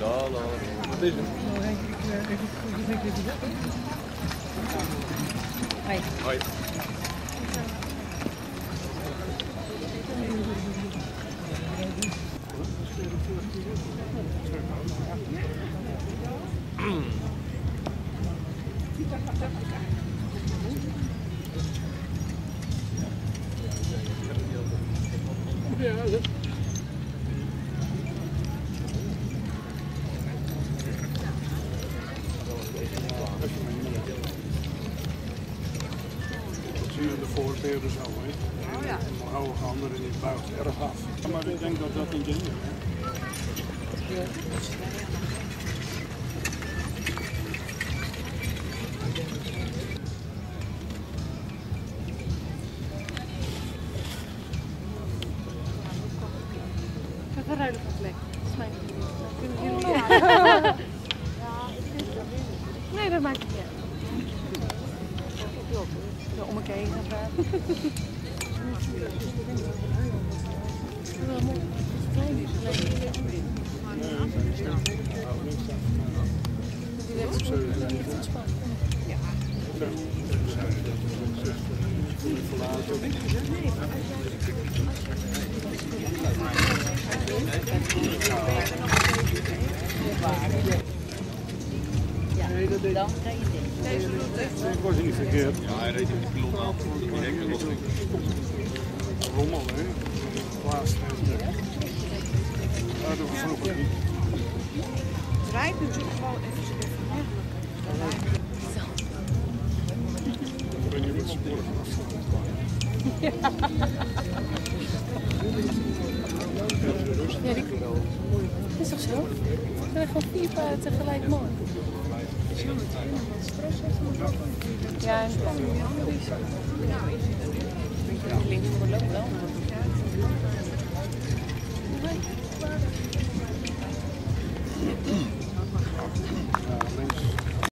La la. Dedim. Oraya gidip, gidip, gidip, gidip. Hayır. Hayır. Voorbeelden zo, hè. Oh ja. Hoge handen en die buigt erg af. Maar ik denk dat dat ding is. Even ruilen van plek. Dat is mijn Dan kunnen jullie... Nee, dat maakt niet uit. Zo om elkaar heen gaan praten. Ik was niet verkeerd. Ja, hij reed in de pilot aan. Rommel, hè. Plaats. Ja, dat was vroeger niet. Het rijdt natuurlijk gewoon even Ik ben hier met sporen Ja, die is toch zo? Ik ben gewoon vier paarden tegelijk mooi. Ja, en links voor de loop wel. Links.